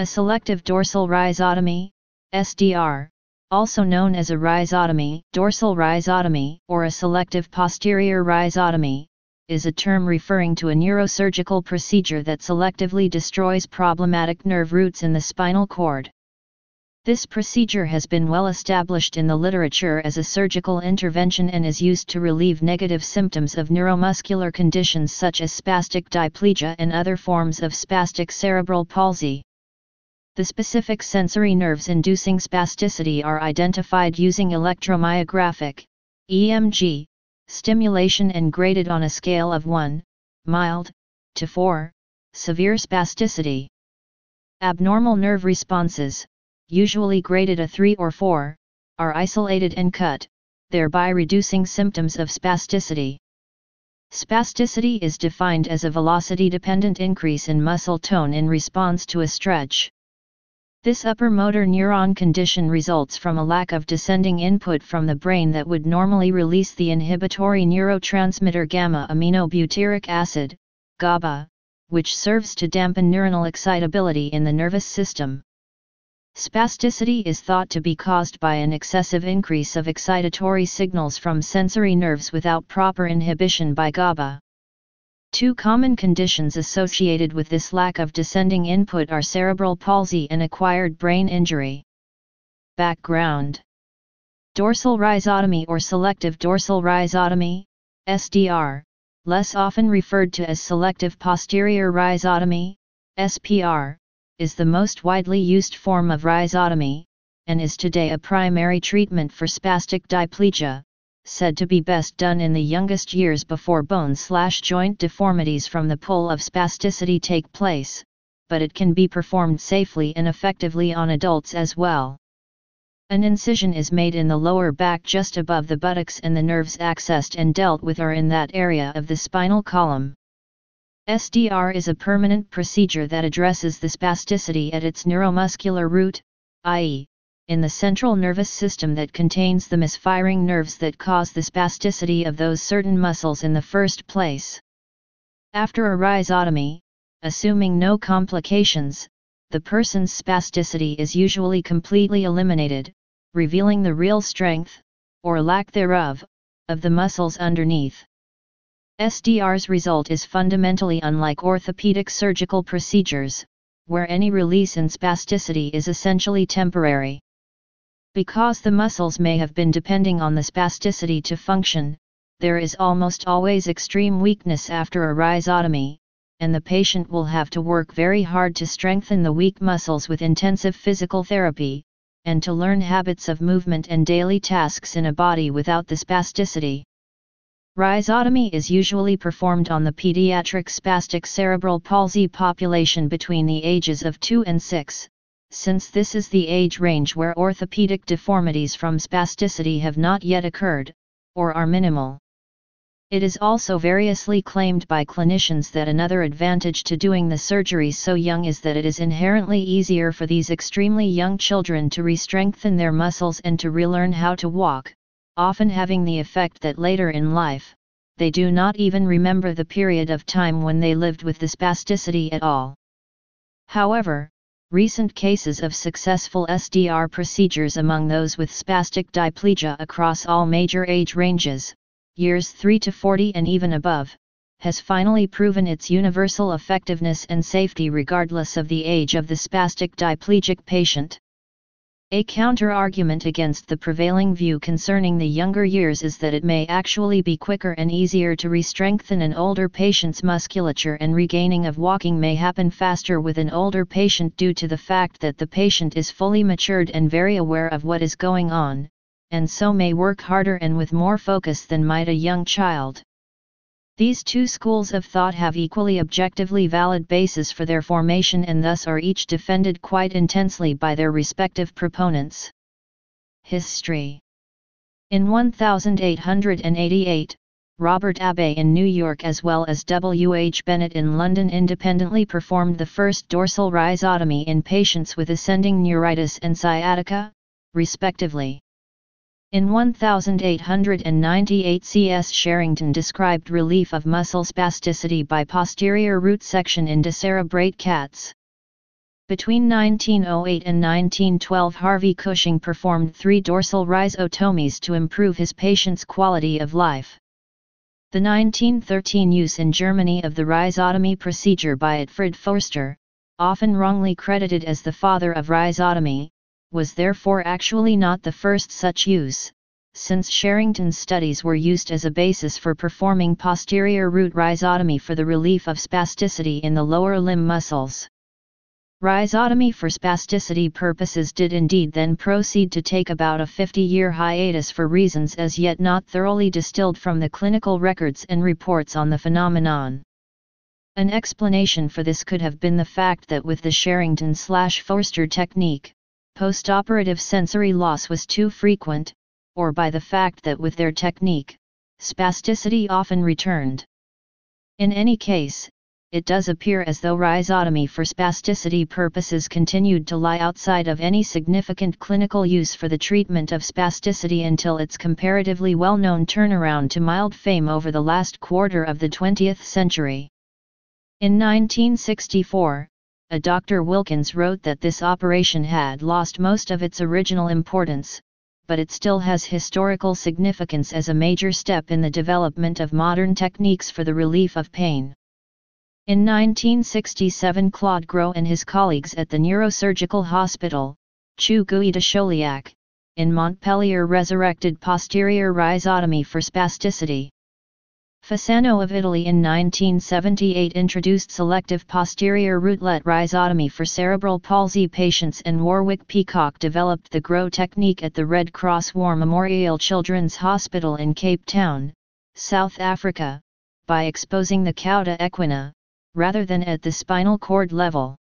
A selective dorsal rhizotomy, SDR, also known as a rhizotomy, dorsal rhizotomy, or a selective posterior rhizotomy, is a term referring to a neurosurgical procedure that selectively destroys problematic nerve roots in the spinal cord. This procedure has been well established in the literature as a surgical intervention and is used to relieve negative symptoms of neuromuscular conditions such as spastic diplegia and other forms of spastic cerebral palsy. The specific sensory nerves inducing spasticity are identified using electromyographic EMG stimulation and graded on a scale of 1, mild, to 4, severe spasticity. Abnormal nerve responses, usually graded a 3 or 4, are isolated and cut, thereby reducing symptoms of spasticity. Spasticity is defined as a velocity-dependent increase in muscle tone in response to a stretch. This upper motor neuron condition results from a lack of descending input from the brain that would normally release the inhibitory neurotransmitter gamma-aminobutyric acid, GABA, which serves to dampen neuronal excitability in the nervous system. Spasticity is thought to be caused by an excessive increase of excitatory signals from sensory nerves without proper inhibition by GABA. Two common conditions associated with this lack of descending input are cerebral palsy and acquired brain injury. Background Dorsal rhizotomy or selective dorsal rhizotomy, SDR, less often referred to as selective posterior rhizotomy, SPR, is the most widely used form of rhizotomy, and is today a primary treatment for spastic diplegia, said to be best done in the youngest years before bone-slash-joint deformities from the pull of spasticity take place, but it can be performed safely and effectively on adults as well. An incision is made in the lower back just above the buttocks and the nerves accessed and dealt with are in that area of the spinal column. SDR is a permanent procedure that addresses the spasticity at its neuromuscular root, i.e., in the central nervous system that contains the misfiring nerves that cause the spasticity of those certain muscles in the first place. After a rhizotomy, assuming no complications, the person's spasticity is usually completely eliminated, revealing the real strength, or lack thereof, of the muscles underneath. SDR's result is fundamentally unlike orthopedic surgical procedures, where any release in spasticity is essentially temporary. Because the muscles may have been depending on the spasticity to function, there is almost always extreme weakness after a rhizotomy, and the patient will have to work very hard to strengthen the weak muscles with intensive physical therapy, and to learn habits of movement and daily tasks in a body without the spasticity. Rhizotomy is usually performed on the pediatric spastic cerebral palsy population between the ages of 2 and 6, since this is the age range where orthopedic deformities from spasticity have not yet occurred, or are minimal. It is also variously claimed by clinicians that another advantage to doing the surgery so young is that it is inherently easier for these extremely young children to re-strengthen their muscles and to relearn how to walk, often having the effect that later in life, they do not even remember the period of time when they lived with the spasticity at all. However, recent cases of successful SDR procedures among those with spastic diplegia across all major age ranges, years 3 to 40 and even above, has finally proven its universal effectiveness and safety regardless of the age of the spastic diplegic patient. A counter-argument against the prevailing view concerning the younger years is that it may actually be quicker and easier to re-strengthen an older patient's musculature and regaining of walking may happen faster with an older patient due to the fact that the patient is fully matured and very aware of what is going on, and so may work harder and with more focus than might a young child. These two schools of thought have equally objectively valid bases for their formation and thus are each defended quite intensely by their respective proponents. History In 1888, Robert Abbe in New York as well as W. H. Bennett in London independently performed the first dorsal rhizotomy in patients with ascending neuritis and sciatica, respectively. In 1898 C.S. Sherrington described relief of muscle spasticity by posterior root section in decerebrate cats. Between 1908 and 1912 Harvey Cushing performed three dorsal rhizotomies to improve his patient's quality of life. The 1913 use in Germany of the rhizotomy procedure by Ottfried Forster, often wrongly credited as the father of rhizotomy, was therefore actually not the first such use, since Sherrington's studies were used as a basis for performing posterior root rhizotomy for the relief of spasticity in the lower limb muscles. Rhizotomy for spasticity purposes did indeed then proceed to take about a 50-year hiatus for reasons as yet not thoroughly distilled from the clinical records and reports on the phenomenon. An explanation for this could have been the fact that with the Sherrington-Forster technique, postoperative sensory loss was too frequent, or by the fact that with their technique, spasticity often returned. In any case, it does appear as though rhizotomy for spasticity purposes continued to lie outside of any significant clinical use for the treatment of spasticity until its comparatively well-known turnaround to mild fame over the last quarter of the 20th century. In 1964, a Dr. Wilkins wrote that this operation had lost most of its original importance, but it still has historical significance as a major step in the development of modern techniques for the relief of pain. In 1967 Claude Gros and his colleagues at the Neurosurgical Hospital, Chu Gui de Chauliac, in Montpellier resurrected posterior rhizotomy for spasticity. Fasano of Italy in 1978 introduced selective posterior rootlet rhizotomy for cerebral palsy patients and Warwick Peacock developed the GROW technique at the Red Cross War Memorial Children's Hospital in Cape Town, South Africa, by exposing the cauda equina, rather than at the spinal cord level.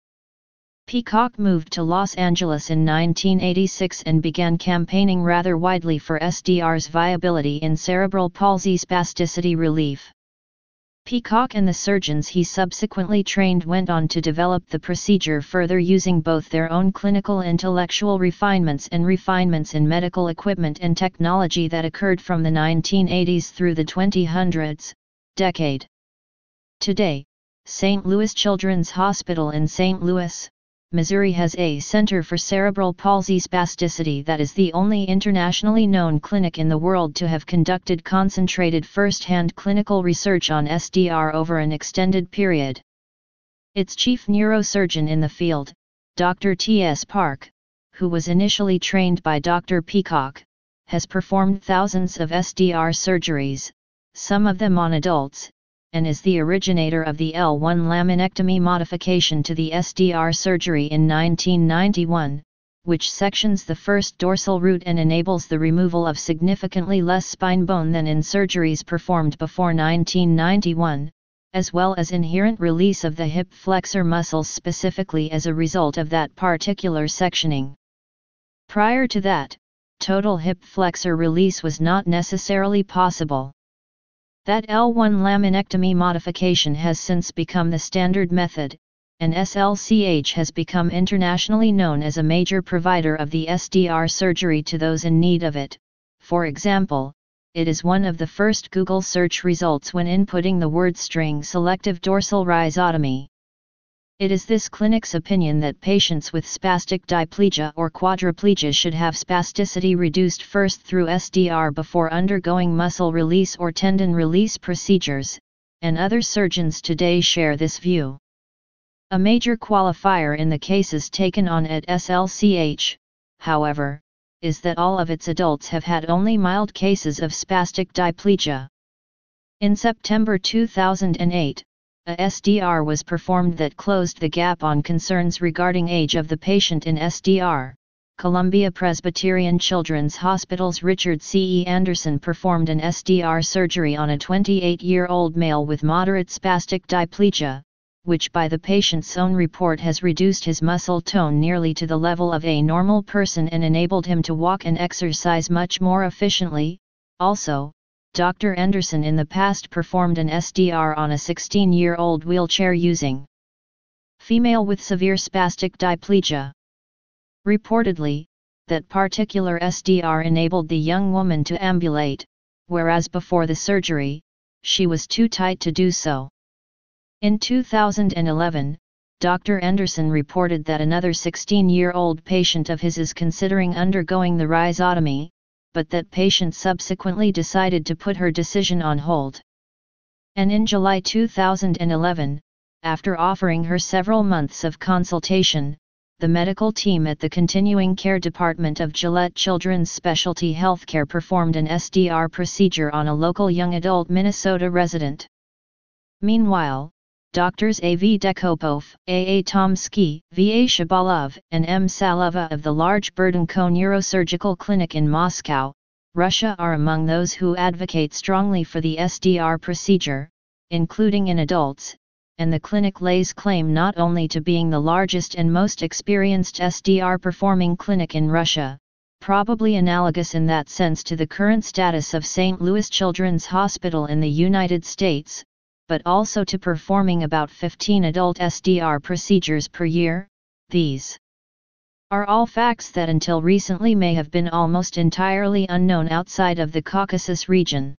Peacock moved to Los Angeles in 1986 and began campaigning rather widely for SDR's viability in cerebral palsy spasticity relief. Peacock and the surgeons he subsequently trained went on to develop the procedure further using both their own clinical intellectual refinements and refinements in medical equipment and technology that occurred from the 1980s through the 2000s decade. Today, St. Louis Children's Hospital in St. Louis, Missouri has a Center for Cerebral Palsy Spasticity that is the only internationally known clinic in the world to have conducted concentrated first-hand clinical research on SDR over an extended period. Its chief neurosurgeon in the field, Dr. T.S. Park, who was initially trained by Dr. Peacock, has performed thousands of SDR surgeries, some of them on adults, and is the originator of the L1 laminectomy modification to the SDR surgery in 1991, which sections the first dorsal root and enables the removal of significantly less spine bone than in surgeries performed before 1991, as well as inherent release of the hip flexor muscles specifically as a result of that particular sectioning. Prior to that, total hip flexor release was not necessarily possible. That L1 laminectomy modification has since become the standard method, and SLCH has become internationally known as a major provider of the SDR surgery to those in need of it. For example, it is one of the first Google search results when inputting the word string selective dorsal rhizotomy. It is this clinic's opinion that patients with spastic diplegia or quadriplegia should have spasticity reduced first through SDR before undergoing muscle release or tendon release procedures, and other surgeons today share this view. A major qualifier in the cases taken on at SLCH, however, is that all of its adults have had only mild cases of spastic diplegia. In September 2008, a SDR was performed that closed the gap on concerns regarding age of the patient in SDR. Columbia Presbyterian Children's Hospital's Richard C. E. Anderson performed an SDR surgery on a 28-year-old male with moderate spastic diplegia, which by the patient's own report has reduced his muscle tone nearly to the level of a normal person and enabled him to walk and exercise much more efficiently. Also, Dr. Anderson in the past performed an SDR on a 16-year-old wheelchair using female with severe spastic diplegia. Reportedly, that particular SDR enabled the young woman to ambulate, whereas before the surgery, she was too tight to do so. In 2011, Dr. Anderson reported that another 16-year-old patient of his is considering undergoing the rhizotomy, but that patient subsequently decided to put her decision on hold. And in July 2011, after offering her several months of consultation, the medical team at the Continuing Care Department of Gillette Children's Specialty Healthcare performed an SDR procedure on a local young adult Minnesota resident. Meanwhile, doctors A.V. Dekopov, A.A. Tomsky, V.A. Shabalov, and M. Salova of the large Burdenko Neurosurgical Clinic in Moscow, Russia are among those who advocate strongly for the SDR procedure, including in adults, and the clinic lays claim not only to being the largest and most experienced SDR performing clinic in Russia, probably analogous in that sense to the current status of St. Louis Children's Hospital in the United States, but also to performing about 15 adult SDR procedures per year, these are all facts that until recently may have been almost entirely unknown outside of the Caucasus region.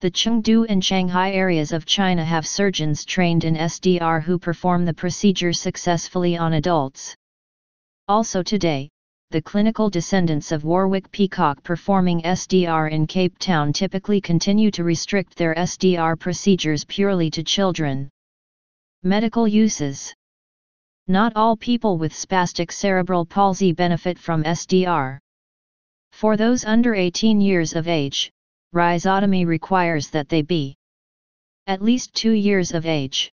The Chengdu and Shanghai areas of China have surgeons trained in SDR who perform the procedure successfully on adults. Also today, the clinical descendants of Warwick Peacock performing SDR in Cape Town typically continue to restrict their SDR procedures purely to children. Medical uses Not all people with spastic cerebral palsy benefit from SDR. For those under 18 years of age, rhizotomy requires that they be at least two years of age.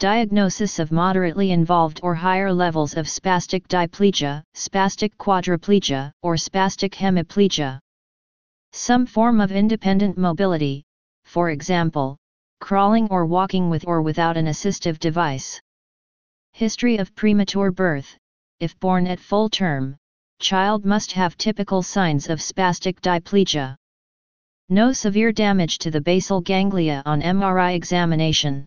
Diagnosis of moderately involved or higher levels of spastic diplegia, spastic quadriplegia, or spastic hemiplegia. Some form of independent mobility, for example, crawling or walking with or without an assistive device. History of premature birth, if born at full term, child must have typical signs of spastic diplegia. No severe damage to the basal ganglia on MRI examination.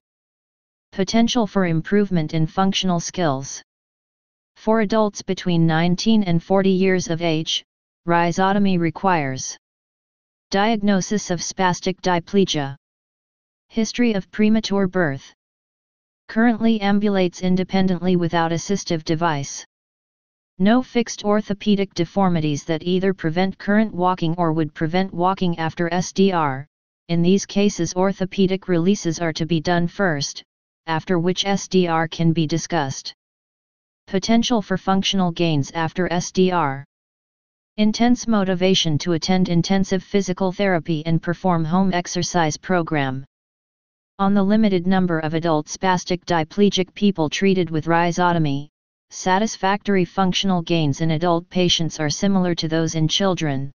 Potential for improvement in functional skills. For adults between 19 and 40 years of age, rhizotomy requires Diagnosis of spastic diplegia. History of premature birth. Currently ambulates independently without assistive device. No fixed orthopedic deformities that either prevent current walking or would prevent walking after SDR. In these cases orthopedic releases are to be done first, after which SDR can be discussed. Potential for functional gains after SDR. Intense motivation to attend intensive physical therapy and perform home exercise program. On the limited number of adult spastic diplegic people treated with rhizotomy, Satisfactory functional gains in adult patients are similar to those in children.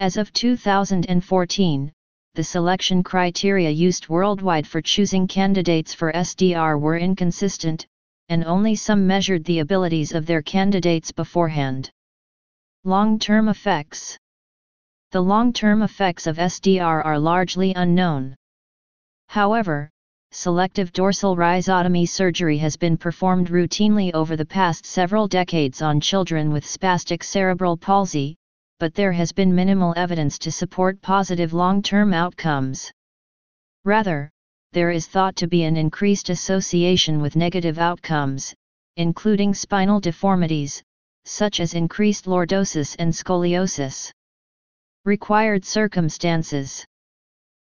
As of 2014, the selection criteria used worldwide for choosing candidates for SDR were inconsistent, and only some measured the abilities of their candidates beforehand. Long-term effects The long-term effects of SDR are largely unknown. However, selective dorsal rhizotomy surgery has been performed routinely over the past several decades on children with spastic cerebral palsy, but there has been minimal evidence to support positive long-term outcomes. Rather, there is thought to be an increased association with negative outcomes, including spinal deformities, such as increased lordosis and scoliosis. Required circumstances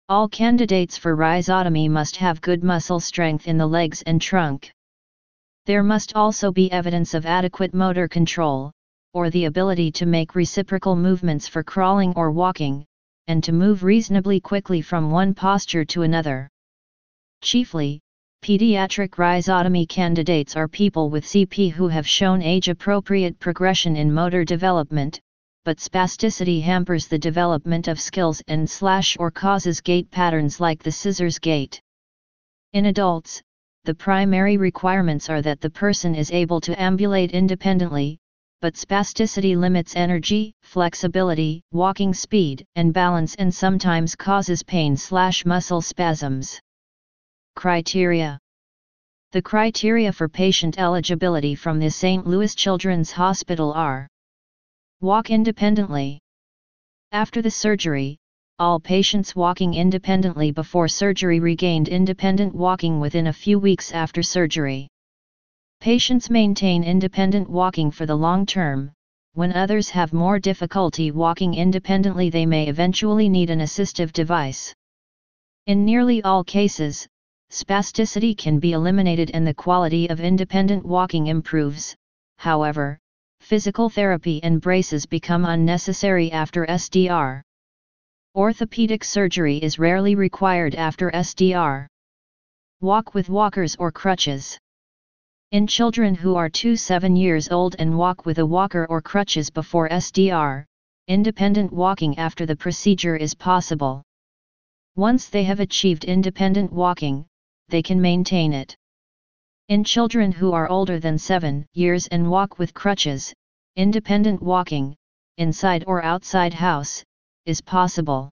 all candidates for rhizotomy must have good muscle strength in the legs and trunk. There must also be evidence of adequate motor control, or the ability to make reciprocal movements for crawling or walking, and to move reasonably quickly from one posture to another. Chiefly, pediatric rhizotomy candidates are people with CP who have shown age-appropriate progression in motor development, but spasticity hampers the development of skills and slash or causes gait patterns like the scissors gait. In adults, the primary requirements are that the person is able to ambulate independently, but spasticity limits energy, flexibility, walking speed, and balance and sometimes causes pain slash muscle spasms. Criteria The criteria for patient eligibility from the St. Louis Children's Hospital are Walk independently. After the surgery, all patients walking independently before surgery regained independent walking within a few weeks after surgery. Patients maintain independent walking for the long term, when others have more difficulty walking independently they may eventually need an assistive device. In nearly all cases, spasticity can be eliminated and the quality of independent walking improves, however, physical therapy and braces become unnecessary after SDR. Orthopedic surgery is rarely required after SDR. Walk with walkers or crutches. In children who are 2-7 years old and walk with a walker or crutches before SDR, independent walking after the procedure is possible. Once they have achieved independent walking, they can maintain it. In children who are older than 7 years and walk with crutches, independent walking, inside or outside house, is possible.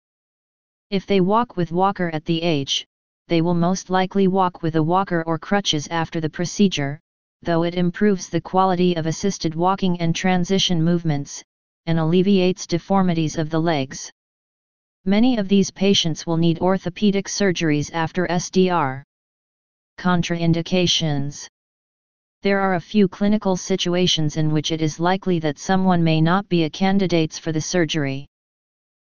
If they walk with walker at the age, they will most likely walk with a walker or crutches after the procedure, though it improves the quality of assisted walking and transition movements, and alleviates deformities of the legs. Many of these patients will need orthopedic surgeries after SDR. Contraindications There are a few clinical situations in which it is likely that someone may not be a candidate for the surgery.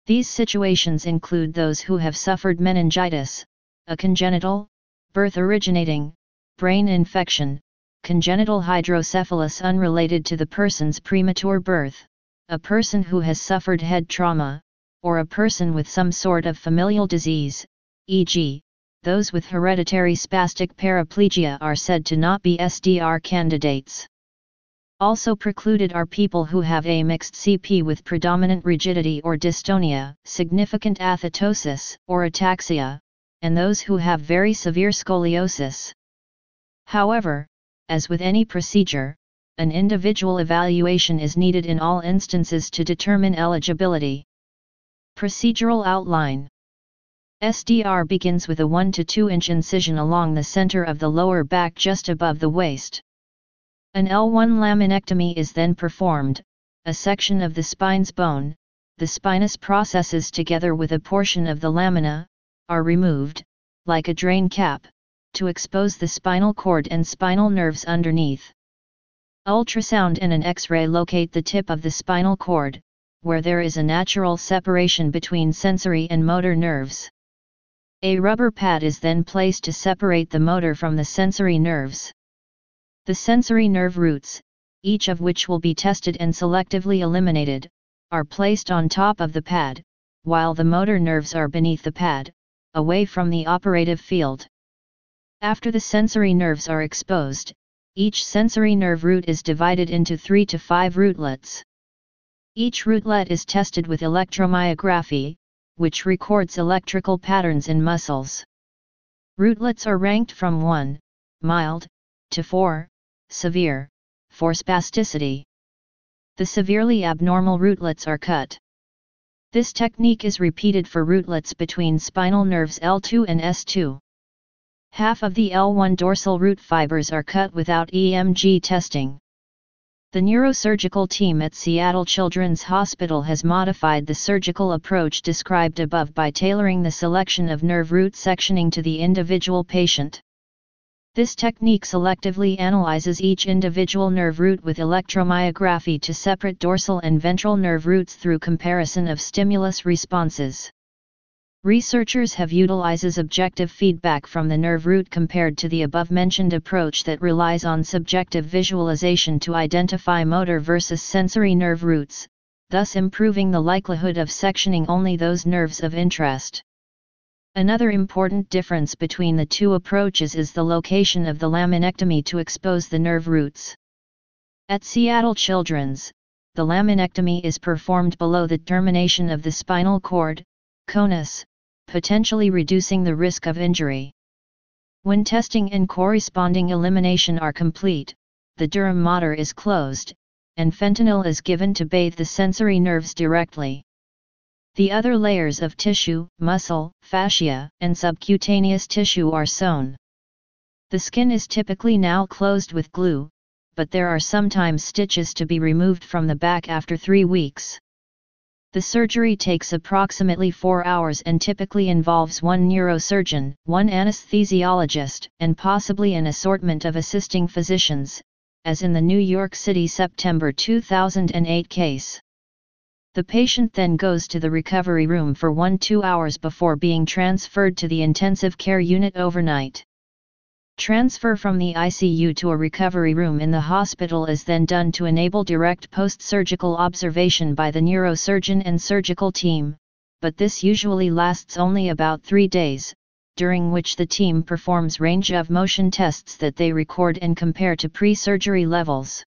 These situations include those who have suffered meningitis, a congenital, birth originating, brain infection, congenital hydrocephalus unrelated to the person's premature birth, a person who has suffered head trauma, or a person with some sort of familial disease, e.g., those with hereditary spastic paraplegia are said to not be SDR candidates. Also precluded are people who have a mixed CP with predominant rigidity or dystonia, significant athetosis, or ataxia, and those who have very severe scoliosis. However, as with any procedure, an individual evaluation is needed in all instances to determine eligibility. Procedural outline SDR begins with a 1 to 2 inch incision along the center of the lower back just above the waist. An L1 laminectomy is then performed, a section of the spine's bone, the spinous processes together with a portion of the lamina, are removed, like a drain cap to expose the spinal cord and spinal nerves underneath. Ultrasound and an X-ray locate the tip of the spinal cord, where there is a natural separation between sensory and motor nerves. A rubber pad is then placed to separate the motor from the sensory nerves. The sensory nerve roots, each of which will be tested and selectively eliminated, are placed on top of the pad, while the motor nerves are beneath the pad, away from the operative field. After the sensory nerves are exposed, each sensory nerve root is divided into 3 to 5 rootlets. Each rootlet is tested with electromyography, which records electrical patterns in muscles. Rootlets are ranked from 1, mild, to 4, severe, for spasticity. The severely abnormal rootlets are cut. This technique is repeated for rootlets between spinal nerves L2 and S2. Half of the L1 dorsal root fibers are cut without EMG testing. The neurosurgical team at Seattle Children's Hospital has modified the surgical approach described above by tailoring the selection of nerve root sectioning to the individual patient. This technique selectively analyzes each individual nerve root with electromyography to separate dorsal and ventral nerve roots through comparison of stimulus responses. Researchers have utilizes objective feedback from the nerve root compared to the above-mentioned approach that relies on subjective visualization to identify motor versus sensory nerve roots, thus improving the likelihood of sectioning only those nerves of interest. Another important difference between the two approaches is the location of the laminectomy to expose the nerve roots. At Seattle Children's, the laminectomy is performed below the termination of the spinal cord, conus, potentially reducing the risk of injury. When testing and corresponding elimination are complete, the dura mater is closed, and fentanyl is given to bathe the sensory nerves directly. The other layers of tissue, muscle, fascia, and subcutaneous tissue are sewn. The skin is typically now closed with glue, but there are sometimes stitches to be removed from the back after three weeks. The surgery takes approximately 4 hours and typically involves one neurosurgeon, one anesthesiologist, and possibly an assortment of assisting physicians, as in the New York City September 2008 case. The patient then goes to the recovery room for 1-2 hours before being transferred to the intensive care unit overnight. Transfer from the ICU to a recovery room in the hospital is then done to enable direct post-surgical observation by the neurosurgeon and surgical team, but this usually lasts only about three days, during which the team performs range of motion tests that they record and compare to pre-surgery levels.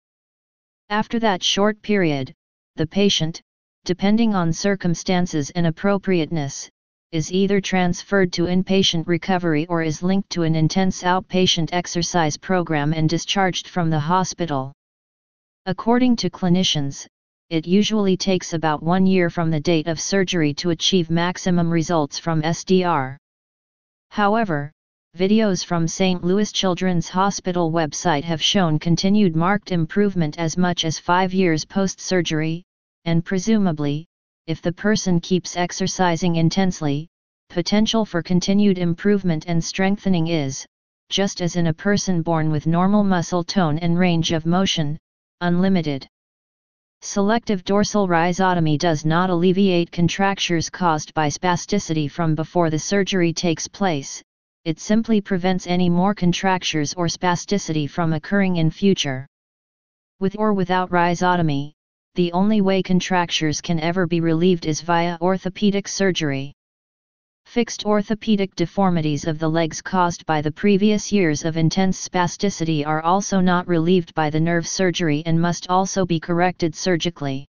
After that short period, the patient, depending on circumstances and appropriateness, is either transferred to inpatient recovery or is linked to an intense outpatient exercise program and discharged from the hospital. According to clinicians, it usually takes about one year from the date of surgery to achieve maximum results from SDR. However, videos from St. Louis Children's Hospital website have shown continued marked improvement as much as five years post-surgery, and presumably, if the person keeps exercising intensely, potential for continued improvement and strengthening is, just as in a person born with normal muscle tone and range of motion, unlimited. Selective dorsal rhizotomy does not alleviate contractures caused by spasticity from before the surgery takes place, it simply prevents any more contractures or spasticity from occurring in future. With or without rhizotomy, the only way contractures can ever be relieved is via orthopedic surgery. Fixed orthopedic deformities of the legs caused by the previous years of intense spasticity are also not relieved by the nerve surgery and must also be corrected surgically.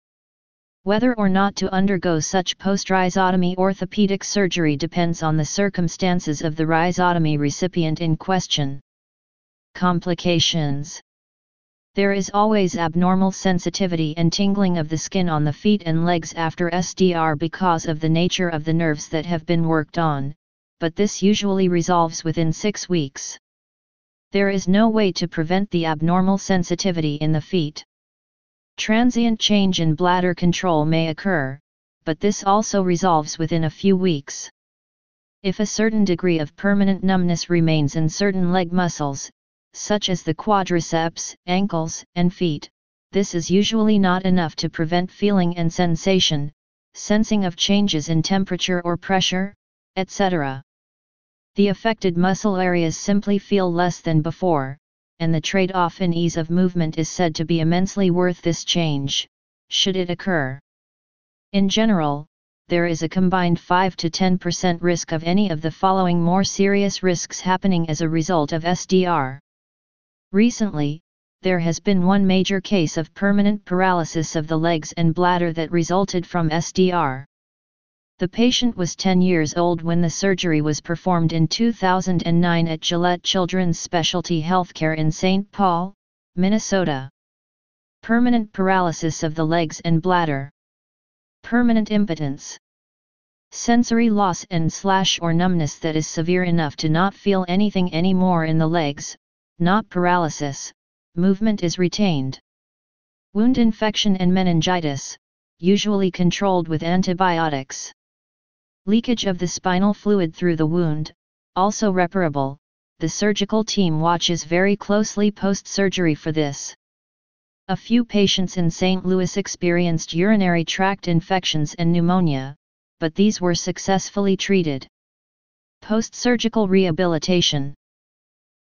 Whether or not to undergo such post-rhizotomy orthopedic surgery depends on the circumstances of the rhizotomy recipient in question. Complications There is always abnormal sensitivity and tingling of the skin on the feet and legs after SDR because of the nature of the nerves that have been worked on, but this usually resolves within six weeks. There is no way to prevent the abnormal sensitivity in the feet. Transient change in bladder control may occur, but this also resolves within a few weeks. If a certain degree of permanent numbness remains in certain leg muscles, such as the quadriceps, ankles, and feet, this is usually not enough to prevent feeling and sensation, sensing of changes in temperature or pressure, etc. The affected muscle areas simply feel less than before, and the trade-off in ease of movement is said to be immensely worth this change, should it occur. In general, there is a combined 5 to 10% risk of any of the following more serious risks happening as a result of SDR. Recently, there has been one major case of permanent paralysis of the legs and bladder that resulted from SDR. The patient was 10 years old when the surgery was performed in 2009 at Gillette Children's Specialty Healthcare in St. Paul, Minnesota. Permanent paralysis of the legs and bladder. Permanent impotence. Sensory loss and slash or numbness that is severe enough to not feel anything anymore in the legs, not paralysis, movement is retained. Wound infection and meningitis, usually controlled with antibiotics. Leakage of the spinal fluid through the wound, also reparable, the surgical team watches very closely post-surgery for this. A few patients in St. Louis experienced urinary tract infections and pneumonia, but these were successfully treated. Post-surgical rehabilitation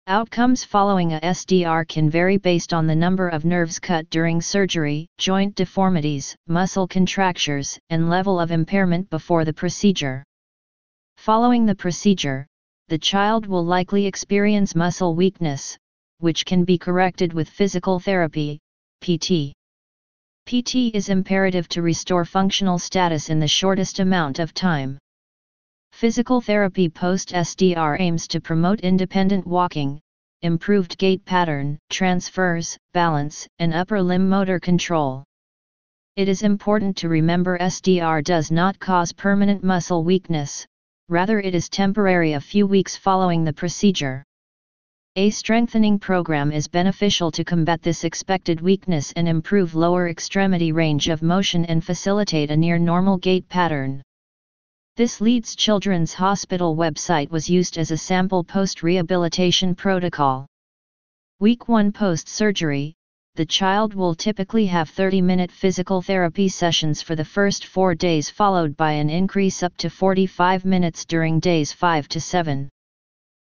Outcomes following a SDR can vary based on the number of nerves cut during surgery, joint deformities, muscle contractures, and level of impairment before the procedure. Following the procedure, the child will likely experience muscle weakness, which can be corrected with physical therapy, PT. PT is imperative to restore functional status in the shortest amount of time. Physical therapy post-SDR aims to promote independent walking, improved gait pattern, transfers, balance, and upper limb motor control. It is important to remember SDR does not cause permanent muscle weakness, rather it is temporary a few weeks following the procedure. A strengthening program is beneficial to combat this expected weakness and improve lower extremity range of motion and facilitate a near normal gait pattern. This Leeds Children's Hospital website was used as a sample post-rehabilitation protocol. Week 1 post-surgery, the child will typically have 30 minute physical therapy sessions for the first four days, followed by an increase up to 45 minutes during days 5 to 7.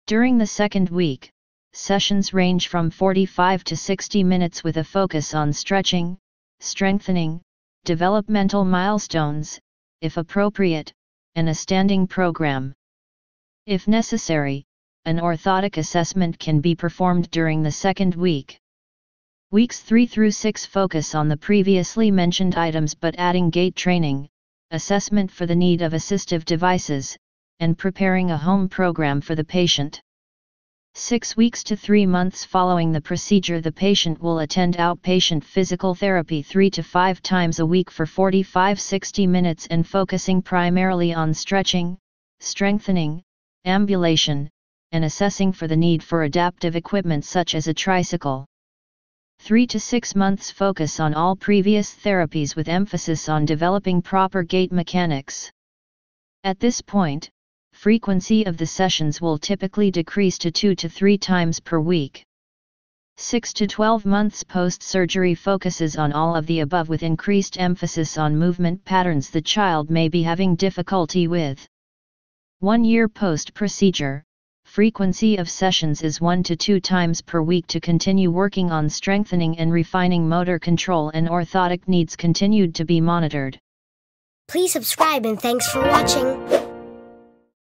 During the second week, sessions range from 45 to 60 minutes with a focus on stretching, strengthening, developmental milestones, if appropriate, and a standing program. If necessary, an orthotic assessment can be performed during the second week. Weeks 3 through 6 focus on the previously mentioned items but adding gait training, assessment for the need of assistive devices, and preparing a home program for the patient. Six weeks to three months following the procedure, the patient will attend outpatient physical therapy three to five times a week for 45 60 minutes and focusing primarily on stretching, strengthening, ambulation, and assessing for the need for adaptive equipment such as a tricycle. 3 to 6 months focus on all previous therapies with emphasis on developing proper gait mechanics. At this point, frequency of the sessions will typically decrease to 2 to 3 times per week. 6 to 12 months post surgery focuses on all of the above with increased emphasis on movement patterns the child may be having difficulty with. One year post procedure, frequency of sessions is 1 to 2 times per week to continue working on strengthening and refining motor control and orthotic needs continued to be monitored. Please subscribe and thanks for watching.